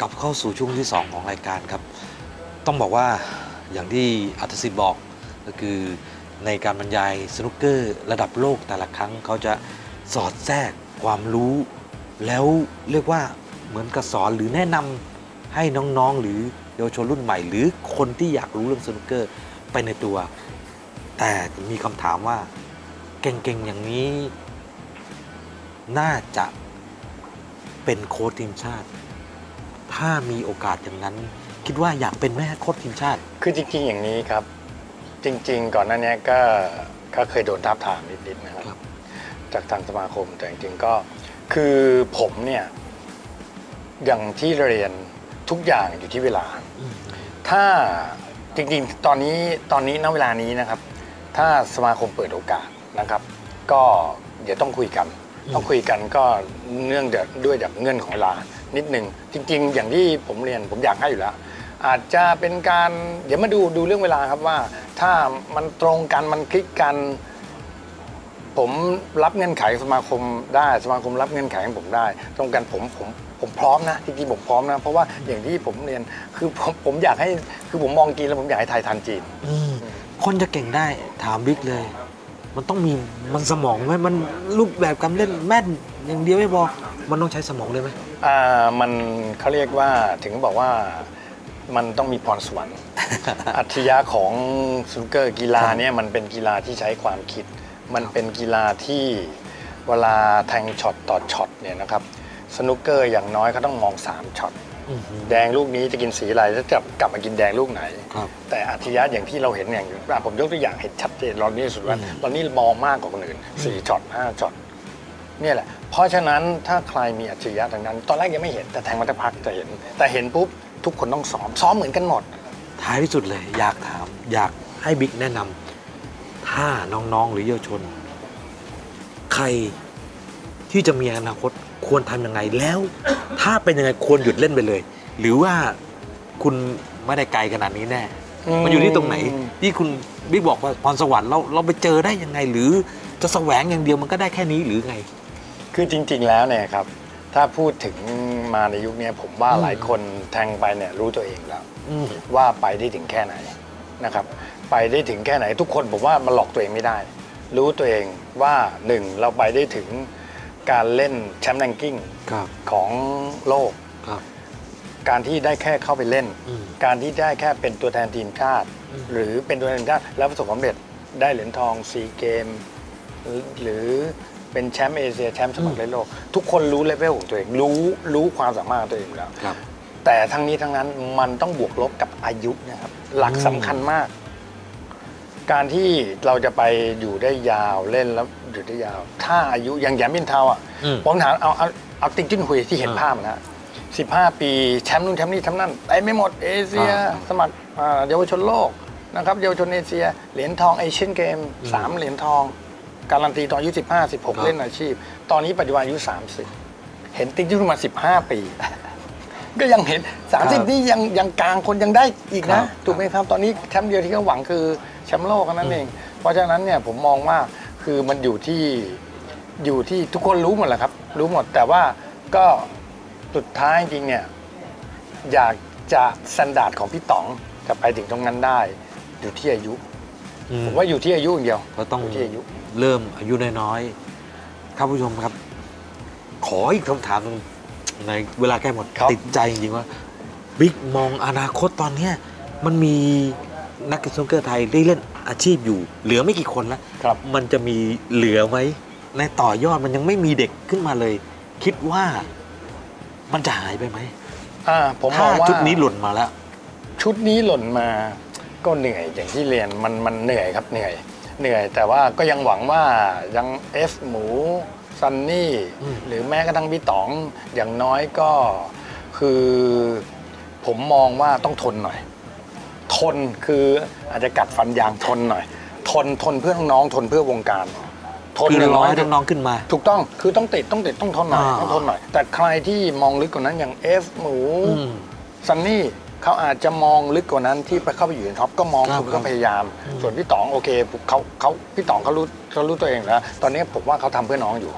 กลับเข้าสู่ช่วงที่ 2 ของรายการครับ ต้องบอกว่าอย่างที่อัตสิทธิ์บอกก็คือในการบรรยายสนุกเกอร์ระดับโลกแต่ละครั้งเขาจะสอดแทรกความรู้ แล้วเรียกว่าเหมือนกับสอนหรือแนะนำให้น้องๆ หรือเยาวชนรุ่นใหม่ หรือคนที่อยากรู้เรื่องสนุกเกอร์ไปในตัว แต่มีคำถามว่าเก่งๆ อย่างนี้ น่าจะเป็นโค้ชทีมชาติ ถ้ามีโอกาสอย่างนั้น คิดว่าอยากเป็นแม่โค้ชทีมชาติ คือจริงๆอย่างนี้ครับ จริง ๆ ก่อนหน้านี้ก็ก็เคยโดนทับทามนิดๆนะครับครับ จากทางสมาคมแต่จริงๆก็คือผมเนี่ยอย่างที่เรียนทุกอย่างอยู่ที่เวลา ถ้าจริงๆ ตอนนี้ตอนนี้ณเวลานี้นะครับ ถ้าสมาคมเปิดโอกาสนะครับ ก็เดี๋ยวต้องคุยกันอืมต้องคุยกันก็เนื่องจากด้วยจากเงื่อนของเวลา นิดนึงจริง ๆ อย่างที่ผมเรียนผมอยากให้อยู่แล้ว อาจจะเป็นการเดี๋ยวมาดูดูเรื่องเวลาครับว่า ถ้ามันตรงกันมันคลิกกัน ผมรับเงื่อนไขสมาคมได้สมาคมรับเงื่อนไขของผมได้ ตรงกันผมผมผมพร้อมนะจริงๆผมพร้อมนะ เพราะว่าอย่างที่ผมเรียนคือผมผมอยากให้คือผมมองจีนแล้วผมอยากให้ไทยทันจีน อืมคนจะเก่งได้ถามบิ๊กเลย มันต้องมีมันสมองไหมมันรูปแบบการเล่นแม่นอย่างเดียวไม่พอ มันต้องใช้สมองเลยไหมอ่ามันเขาเรียกว่าถึงบอกว่ามันต้องมีพรสวรรค์ อัจฉริยะของสนุกเกอร์กีฬาเนี่ยมันเป็นกีฬาที่ใช้ความคิด มันเป็นกีฬาที่เวลาแทงช็อตต่อช็อตเนี่ยนะครับสนุกเกอร์อย่างน้อยเขาต้องมอง 3ช็อตอืมแดงลูกนี้จะกินสีอะไรแล้วจะกลับมากินแดงลูกไหนครับแต่อัจฉริยะอย่างที่เราเห็นอย่างอะผมยกตัวอย่างเห็นชัดเจนเรานี่สุดว่าอืมเรานี่มองมากกว่าคนอื่นสี่ช็อตห้าช็อต เนี่ยแหละ เพราะฉะนั้นถ้าใครมีอัจฉริยะทางนั้น ตอนแรกยังไม่เห็นแต่แทงมาสักพักจะเห็น แต่เห็นปุ๊บทุกคนต้องซ้อม ซ้อมเหมือนกันหมด ท้ายที่สุดเลยอยากถาม อยากให้บิ๊กแนะนำถ้าน้องๆหรือเยาวชน ใครที่จะมีอนาคตควรทำยังไงแล้ว ถ้าเป็นยังไงควรหยุดเล่นไปเลย หรือว่าคุณไม่ได้ไกลขนาดนี้แน่ อืม มันอยู่ที่ตรงไหน ที่คุณบิ๊กบอกว่าพรสวรรค์เราเราไปเจอได้ยังไง หรือจะแสวงอย่างเดียวมันก็ได้แค่นี้หรือไง คือจริง ๆ แล้วเนี่ยครับ ถ้าพูดถึงมาในยุคเนี้ยผมว่าอืมหลายคนแทงไปเนี่ยรู้ตัวเองแล้วอืมว่าไปได้ถึงแค่ไหนนะครับ ไปได้ถึงแค่ไหน ทุกคนผมว่ามันหลอกตัวเองไม่ได้ รู้ตัวเองว่าหนึ่งเราไปได้ถึงการเล่นแชมป์ ranking ครับของโลกครับการที่ได้แค่เข้าไปเล่นอืมการที่ได้แค่เป็นตัวแทนทีมชาติอืมหรือเป็นตัวแทนทีมชาติแล้วประสบความสำเร็จได้เหรียญทองซีเกมส์ หรือ เป็นแชมป์เอเชียแชมป์สมัครเล่นโลก ทุกคนรู้เลเวลของตัวเอง รู้รู้ความสามารถของตัวเองอยู่แล้ว ครับ แต่ทั้งนี้ทั้งนั้นมันต้องบวกลบกับอายุนะครับ หลักอืมสำคัญมาก การที่เราจะไปอยู่ได้ยาวเล่นแล้วอยู่ได้ยาว ถ้าอายุอย่างแยมบินเทาอะอืม ผมถามเอาเอาเอาติ๊กจิ้นหุยที่เห็นอ่าภาพนะสิบห้าปีแชมป์นู่นแชมป์นี่แชมป์นั่นไปไม่หมดเอเชีย อ่า สมัครอ่าเยาวชนโลกนะครับเยาวชนเอเชีย เหรียญทองเอเชียนเกมอืมสามเหรียญทอง การันตีตอนอายุสิบห้าสิบหกครับเล่นอาชีพ ตอนนี้ปัจจุบันอายุสามสิบเห็นติ๊กจิ้นมาสิบห้าปี ก็ยังเห็น 30 นี่ยังยังกลางคนยังได้อีกนะครับถูกไหมครับ ตอนนี้แชมป์เดียวที่เขาหวังคือแชมป์โลกแค่นั้นเอง เพราะฉะนั้นเนี่ยผมมองว่าคือมันอยู่ที่อยู่ที่ทุกคนรู้หมดแหละครับ รู้หมดแต่ว่าก็สุดท้ายจริงๆเนี่ยอยากจะ standard ของพี่ต๋องจะไปถึงตรงนั้นได้ อยู่ที่อายุอืมผมว่าอยู่ที่อายุอย่างเดียวก็ต้องอยู่ที่อายุ เริ่มอายุน้อยๆครับผู้ชมครับ ขออีกคำถามหนึงในเวลาใกล้หมดครับติดใจจริงๆว่าบิ๊กมองอนาคตตอนเนี้ยมันมีนักสนุกเกอร์ไทยได้เล่นอาชีพอยู่ เหลือไม่กี่คนแล้วครับมันจะมีเหลือไหมในต่อยอดมันยังไม่มีเด็กขึ้นมาเลย คิดว่ามันจะหายไปไหมอ่าผมมถ้าองว่าชุดนี้หล่นมาแล้ว ชุดนี้หล่นมาก็เหนื่อยอย่างที่เรียนมันมันเหนื่อยครับเหนื่อย เหนื่อย แต่ว่าก็ยังหวังว่ายังเอฟหมูซันนี่อืมหรือแม้กระทั่งพี่ต๋องอย่างน้อยก็คือผมมองว่าต้องทนหน่อย ทนคืออาจจะกัดฟันยางทนหน่อย ทนทนเพื่อน้องๆทนเพื่อวงการ ทนคืออย่างร้น้ออยยน้องๆขึ้นมา ถูกต้องคือต้องติดต้องติดต้องทนหน่อยอ่า ต้องทนหน่อย แต่ใครที่มองลึกกว่านั้นอย่างเอฟหมูอืมซันนี่ เขาอาจจะมองลึกกว่านั้นที่ไปเข้าไปอยู่ในท็อปก็มองครับคุณก็พยายามอืมส่วนพี่ต๋องโอเคเขาเขาพี่ต๋องเขารู้เขารู้ตัวเองแล้ว ตอนนี้ผมว่าเขาทำเพื่อน้องอยู่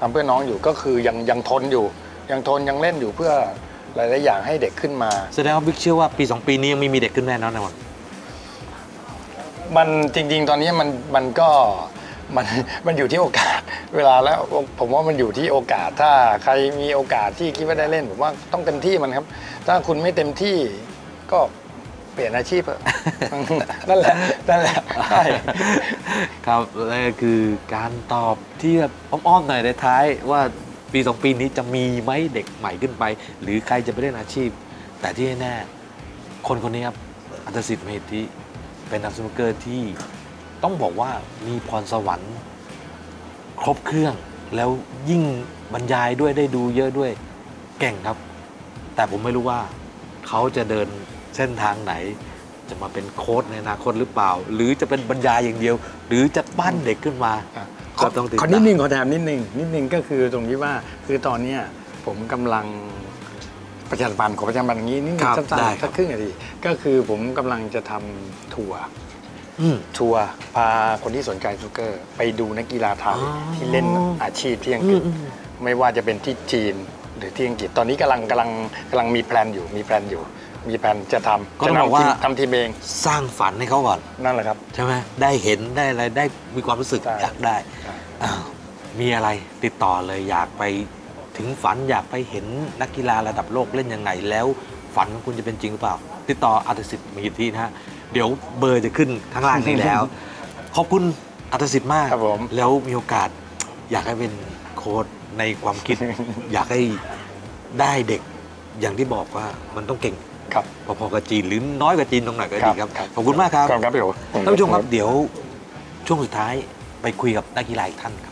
ทำเพื่อน้องอยู่ก็คือยังยังทนอยู่ ยังทนยังเล่นอยู่เพื่อหลาย ๆ อย่างให้เด็กขึ้นมา แสดงว่าบิ๊กเชื่อว่าปี2ปีนี้ยังไม่มีเด็กขึ้นแน่นอนนะวันมันจริง ๆ ตอนนี้มันมันก็มันมันอยู่ที่โอกาส เวลาแล้วผมว่ามันอยู่ที่โอกาสถ้าใครมีโอกาสที่คิดว่าได้เล่น ผมว่าต้องเต็มที่มันครับ ถ้าคุณไม่เต็มที่ก็เปลี่ยนอาชีพเถอะนั่นแหละนั่นแหละใช่ครับนั่นก็คือการตอบที่แบบอ้อมๆหน่อยในท้ายว่าปี2ปีนี้จะมีไหมเด็กใหม่ขึ้นไป หรือใครจะไปเล่นอาชีพ แต่ที่แน่ๆคนคนนี้ครับอัตสิทธิ์เมธิเป็นนักสนุกเกอร์ที่ต้องบอกว่ามีพรสวรรค์ ครบเครื่องแล้วยิ่งบรรยายด้วยได้ดูเยอะด้วยเก่งครับ แต่ผมไม่รู้ว่าเขาจะเดินเส้นทางไหน จะมาเป็นโค้ชในอนาคตหรือเปล่า หรือจะเป็นบรรยายอย่างเดียว หรือจะปั้นเด็กขึ้นมาก็ต้องติดขอตานิดมนึงขอถามนิดนึงนิดนึงก็คือตรงที่ว่าคือตอนเนี้ยผมกำลังประชาสัมพันธ์ขอประชาสัมพันธ์อย่างนี้นิดนึคงรับสั้นได้ๆครัสับกครึ่งนาทีก็คือผมกำลังจะทำทัวร์อืม ทัวร์พาคนที่สนใจสนุกเกอร์ ไปดูนักกีฬาไทยอ๋อที่เล่นอาชีพที่อังกฤษอืมอืมไม่ว่าจะเป็นที่จีนหรือที่อังกฤษตอนนี้กำลังกำลังกำลังมี plan อยู่มี plan อยู่ มี plan จะทำก็ต้จะบอกว่านำทีมทำทีมเองสร้างฝันให้เขาก่อน นั่นแหละครับ ใช่ไหมได้เห็นได้อะไรได้มีความรู้สึกใช่อยากได้ใช่ อ้าวมีอะไรติดต่อเลยอยากไปถึงฝันอยากไปเห็นนักกีฬาระดับโลกเล่นยังไง แล้วฝันของคุณจะเป็นจริงหรือเปล่า ติดต่ออรรถสิทธิ์มีที่นะฮะ เดี๋ยวเบอร์จะขึ้นข้างล่างนี้แล้ว ขอบคุณอัตสิทธิ์มากครับผม แล้วมีโอกาสอยากให้เป็นโค้ดในความคิด อยากให้ได้เด็กอย่างที่บอกว่ามันต้องเก่ง ครับ พอๆกับจีนหรือน้อยกว่าจีนตรงไหนก็ดีครับ ครับ ขอบคุณมากครับขอบคุณครับพี่โอ๋ท่านผู้ชมครับเดี๋ยวช่วงสุดท้ายไปคุยกับนักกีฬาอีกท่านครับ